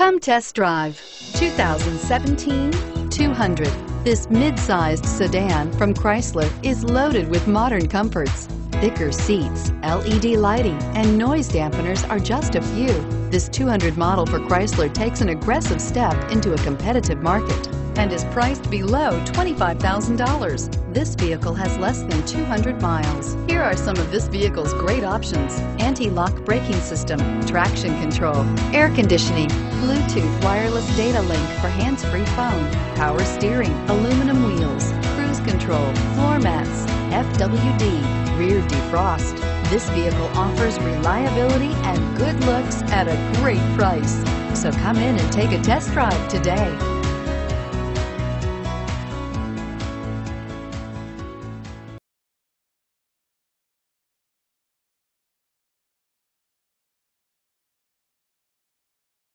Come test drive 2017 200. This mid-sized sedan from Chrysler is loaded with modern comforts. Thicker seats, LED lighting, and noise dampeners are just a few. This 200 model for Chrysler takes an aggressive step into a competitive market and is priced below $25,000. This vehicle has less than 200 miles. Here are some of this vehicle's great options. Anti-lock braking system, traction control, air conditioning, Bluetooth wireless data link for hands-free phone, power steering, aluminum wheels, cruise control, floor mats, FWD, rear defrost. This vehicle offers reliability and good looks at a great price. So come in and take a test drive today.